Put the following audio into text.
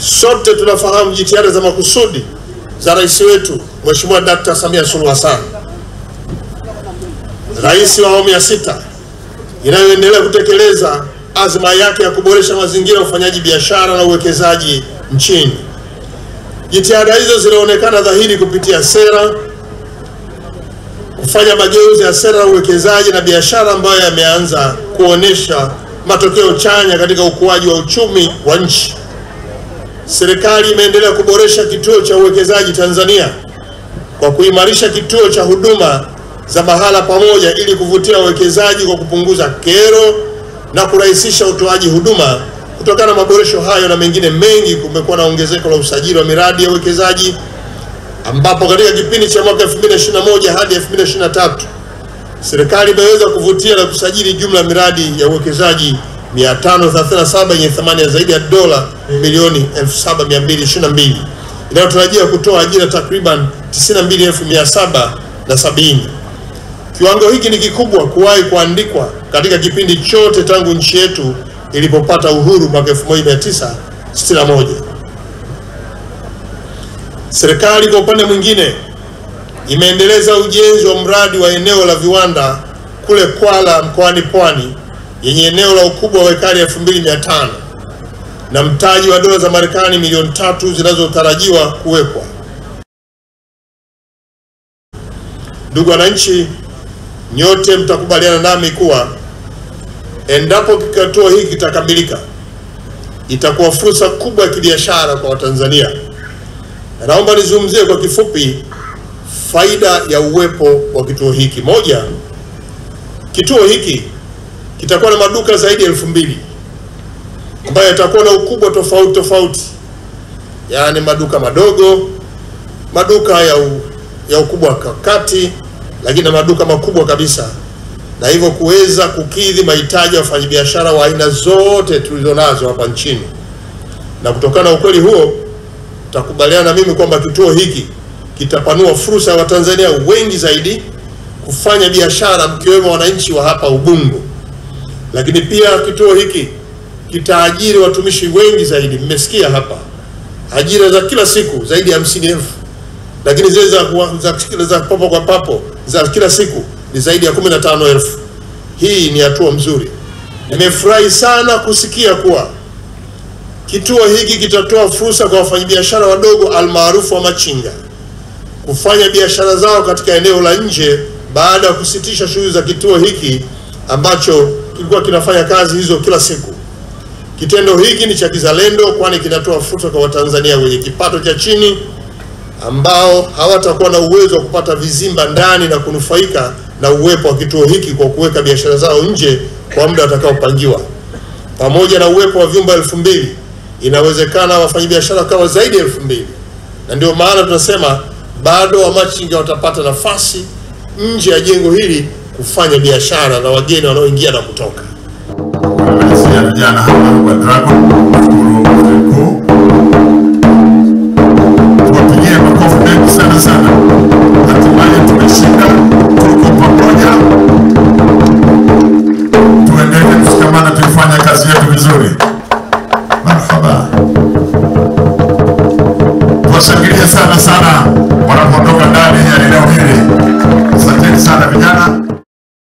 Sote tunafahamu jitihada za makusudi za rais wetu Mheshimiwa Dkt. Samia Suluhu Hassan, rais wa awamu ya sita, inayoendelea kutekeleza azma yake ya kuboresha mazingira ya ufanyaji biashara na uwekezaji nchini. Jitihada hizo zinaonekana dhahiri kupitia sera, kufanya mageuzi ya sera ya uwekezaji na biashara ambayo yameanza kuonyesha matokeo chanya katika ukuaji wa uchumi wa nchi. Serikali imeendelea kuboresha kituo cha uwekezaji Tanzania kwa kuimarisha kituo cha huduma za mahala pamoja ili kuvutia wawekezaji kwa kupunguza kero na kurahisisha utoaji huduma. Kutokana na maboresho hayo na mengine mengi, kumekuwa na ongezeko la usajili wa miradi ya uwekezaji ambapo katika kipindi cha mwaka 2021 hadi 2023 serikali imeweza kuvutia na kusajili jumla miradi ya uwekezaji 537 yenye thamani ya zaidi ya dola milioni 7222 inayotarajiwa kutoa ajira takriban 92770. Kiwango hiki ni kikubwa kuwahi kuandikwa katika kipindi chote tangu nchi yetu ilipopata uhuru mwaka 1961. Serikali kwa upande mwingine imeendeleza ujenzi wa mradi wa eneo la viwanda kule Kwala mkoani Pwani yenye eneo la ukubwa wa ekari 2500 na mtaji wa dola za Marekani milioni tatu zinazotarajiwa kuwekwa. Ndugu wananchi, nyote mtakubaliana nami kuwa endapo kituo hiki kitakamilika, itakuwa fursa kubwa ya kibiashara kwa Watanzania. Naomba nizungumzie kwa kifupi faida ya uwepo wa kituo hiki. Moja, kituo hiki kitakuwa na maduka zaidi ya elfu mbili ambayo yatakuwa na ukubwa tofauti tofauti, yaani maduka madogo, maduka ya, u, ya ukubwa wa kati, lakini na maduka makubwa kabisa, na hivyo kuweza kukidhi mahitaji ya wafanyabiashara wa aina zote tulizonazo hapa nchini. Na kutokana na ukweli huo, takubaliana na mimi kwamba kituo hiki kitapanua fursa ya Watanzania wengi zaidi kufanya biashara, mkiwemo wananchi wa hapa Ubungo. Lakini pia kituo hiki kitaajiri watumishi wengi zaidi. Mmesikia hapa ajira za kila siku zaidi ya hamsini elfu, lakini zile za, za, za papo kwa papo za kila siku ni zaidi ya kumi na tano elfu. Hii ni hatua mzuri. Nimefurahi sana kusikia kuwa kituo hiki kitatoa fursa kwa wafanyabiashara wadogo almaarufu wa machinga kufanya biashara zao katika eneo la nje baada ya kusitisha shughuli za kituo hiki ambacho kilikuwa kinafanya kazi hizo kila siku. Kitendo hiki ni cha kizalendo, kwani kinatoa fursa kwa Watanzania wenye kipato cha chini ambao hawatakuwa na uwezo wa kupata vizimba ndani na kunufaika na uwepo wa kituo hiki kwa kuweka biashara zao nje kwa muda watakaopangiwa. Pamoja na uwepo wa vyumba elfu mbili inawezekana wafanyabiashara kawa zaidi ya elfu mbili na ndio maana tunasema bado wamachinga watapata nafasi nje ya jengo hili kufanya biashara na wageni wanaoingia na kutoka. Vijana tuwapigie mengi sana sana. Hatimaye tumeshinda, tuko pamoja, tuifanya kazi yetu vizuri. Tuwashangilie sana sana wanapoondoka ndani ya eneo hili.